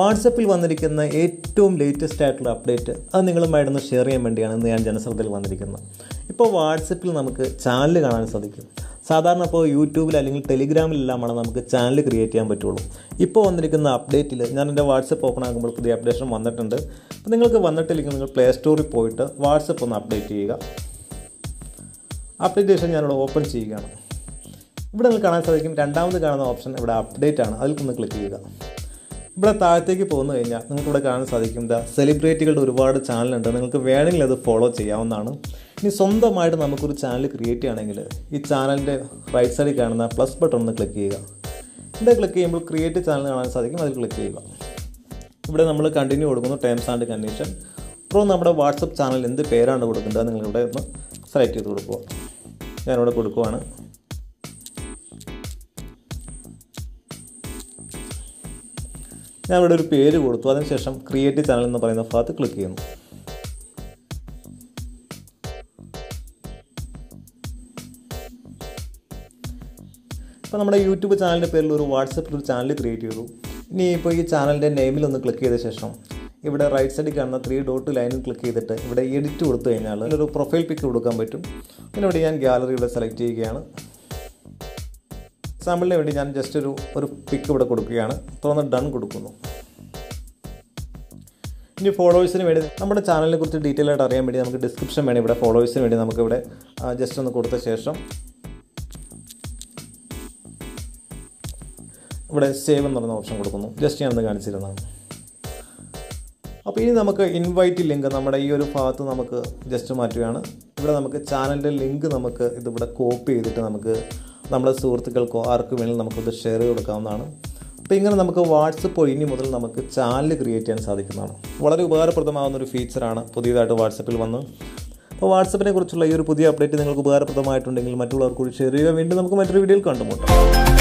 വാട്സപ്പിൽ വന്നിരിക്കുന്ന ഏറ്റവും ലേറ്റസ്റ്റ് ആയിട്ടുള്ള അപ്ഡേറ്റ് അത് നിങ്ങളുമായിട്ടൊന്ന് ഷെയർ ചെയ്യാൻ വേണ്ടിയാണ് ഇന്ന് ഞാൻ ജനശ്രദ്ധയിൽ വന്നിരിക്കുന്നത്. ഇപ്പോൾ വാട്സപ്പിൽ നമുക്ക് ചാനൽ കാണാൻ സാധിക്കും. സാധാരണ ഇപ്പോൾ യൂട്യൂബിൽ അല്ലെങ്കിൽ ടെലിഗ്രാമിലെല്ലാമാണ് നമുക്ക് ചാനൽ ക്രിയേറ്റ് ചെയ്യാൻ പറ്റുള്ളൂ. ഇപ്പോൾ വന്നിരിക്കുന്ന അപ്ഡേറ്റിൽ ഞാൻ എന്റെ വാട്സപ്പ് ഓപ്പൺ ആകുമ്പോൾ പുതിയ അപ്ഡേഷൻ വന്നിട്ടുണ്ട്. അപ്പോൾ നിങ്ങൾക്ക് വന്നിട്ടില്ലെങ്കിൽ നിങ്ങൾ പ്ലേ സ്റ്റോറിൽ പോയിട്ട് വാട്സപ്പ് ഒന്ന് അപ്ഡേറ്റ് ചെയ്യുക. അപ്ഡേറ്റേഷൻ ഞാനിവിടെ ഓപ്പൺ ചെയ്യുകയാണ്. ഇവിടെ നിങ്ങൾക്ക് കാണാൻ സാധിക്കും രണ്ടാമത് കാണുന്ന ഓപ്ഷൻ ഇവിടെ അപ്ഡേറ്റ് ആണ്. അതിൽ ഒന്ന് ക്ലിക്ക് ചെയ്യുക. ഇവിടെ താഴത്തേക്ക് പോകുന്നു കഴിഞ്ഞാൽ നിങ്ങൾക്ക് ഇവിടെ കാണാൻ സാധിക്കും. ദ സെലിബ്രിറ്റികളുടെ ഒരുപാട് ചാനലുണ്ട് നിങ്ങൾക്ക് വേണമെങ്കിൽ അത് ഫോളോ ചെയ്യാവുന്നതാണ്. ഇനി സ്വന്തമായിട്ട് നമുക്കൊരു ചാനൽ ക്രിയേറ്റ് ചെയ്യണമെങ്കിൽ ഈ ചാനലിന്റെ റൈറ്റ് സൈഡിൽ കാണുന്ന പ്ലസ് ബട്ടൺ ഒന്ന് ക്ലിക്ക് ചെയ്യുക. ഇവിടെ ക്ലിക്ക് ചെയ്യുമ്പോൾ ക്രിയേറ്റ് ചാനൽ കാണാൻ സാധിക്കും. അതിൽ ക്ലിക്ക് ചെയ്യുക. ഇവിടെ നമ്മൾ കണ്ടിന്യൂ കൊടുക്കുന്നു ടേംസ് ആൻഡ് കണ്ടീഷൻ അപ്പോൾ നമ്മുടെ വാട്സപ്പ് ചാനൽ എന്ത് പേരാണ് കൊടുക്കേണ്ടത് നിങ്ങളിവിടെ ഒന്ന് സെലക്ട് ചെയ്ത് കൊടുക്കുക. ഞാനിവിടെ കൊടുക്കുവാണ്. ഞാൻ ഇവിടെ ഒരു പേര് കൊടുത്തു. അതിനുശേഷം ക്രിയേറ്റ് ചാനൽ എന്ന് പറയുന്ന ഭാഗത്ത് ക്ലിക്ക് ചെയ്യുന്നു. ഇപ്പോൾ നമ്മുടെ യൂട്യൂബ് ചാനലിന്റെ പേരിൽ ഒരു വാട്സപ്പിൽ ഒരു ചാനൽ ക്രിയേറ്റ് ചെയ്തു. ഇനി ഇപ്പോൾ ഈ ചാനലിന്റെ നെയിമിൽ ഒന്ന് ക്ലിക്ക് ചെയ്ത ശേഷം ഇവിടെ റൈറ്റ് സൈഡിൽ കാണുന്ന ത്രീ ഡോട്ട് ലൈനിൽ ക്ലിക്ക് ചെയ്തിട്ട് ഇവിടെ എഡിറ്റ് കൊടുത്തു കഴിഞ്ഞാൽ ഒരു പ്രൊഫൈൽ പിക്ക് കൊടുക്കാൻ പറ്റും. അതിനിവിടെ ഞാൻ ഗാലറി ഇവിടെ സെലക്ട് ചെയ്യുകയാണ്. എക്സാമ്പിളിന് വേണ്ടി ഞാൻ ജസ്റ്റ് ഒരു ഒരു പിക്ക് ഇവിടെ കൊടുക്കുകയാണ്. തുറന്ന് ഡൺ കൊടുക്കുന്നു. ഇനി ഫോളോവേഴ്സിന് വേണ്ടി നമ്മുടെ ചാനലിനെ കുറിച്ച് ഡീറ്റെയിൽ ആയിട്ട് അറിയാൻ വേണ്ടി നമുക്ക് ഡിസ്ക്രിപ്ഷൻ വേണം ഇവിടെ. ഫോളോവേഴ്സിന് വേണ്ടി നമുക്ക് ഇവിടെ ജസ്റ്റ് ഒന്ന് കൊടുത്ത ശേഷം ഇവിടെ സേവ് എന്ന് പറയുന്ന ഓപ്ഷൻ കൊടുക്കുന്നു. ജസ്റ്റ് ഞാനൊന്ന് കാണിച്ചിരുന്നതാണ് അപ്പോൾ ഇനി നമുക്ക് ഇൻവൈറ്റ് ലിങ്ക് നമ്മുടെ ഈ ഒരു ഭാഗത്ത് നമുക്ക് ജസ്റ്റ് മാറ്റുകയാണ്. ഇവിടെ നമുക്ക് ചാനലിന്റെ ലിങ്ക് നമുക്ക് ഇതിവിടെ കോപ്പി ചെയ്തിട്ട് നമുക്ക് നമ്മുടെ സുഹൃത്തുക്കൾക്കോ ആർക്കും വേണമെങ്കിലും നമുക്കത് ഷെയർ ചെയ്ത് കൊടുക്കാവുന്നതാണ്. അപ്പോൾ ഇങ്ങനെ നമുക്ക് വാട്സപ്പ് ഇനി മുതൽ നമുക്ക് ചാനൽ ക്രിയേറ്റ് ചെയ്യാൻ സാധിക്കുന്നതാണ്. വളരെ ഉപകാരപ്രദമാകുന്ന ഒരു ഫീച്ചറാണ് പുതിയതായിട്ട് വാട്സപ്പിൽ വന്ന്. അപ്പോൾ വാട്സപ്പിനെ കുറിച്ചുള്ള ഈ ഒരു പുതിയ അപ്ഡേറ്റ് നിങ്ങൾക്ക് ഉപകാരപ്രദമായിട്ടുണ്ടെങ്കിൽ മറ്റുള്ളവർക്ക് കൂടി ഷെയർ ചെയ്യുക. വേണ്ടി നമുക്ക് മറ്റൊരു വീഡിയോയിൽ കണ്ടുമുട്ടാം.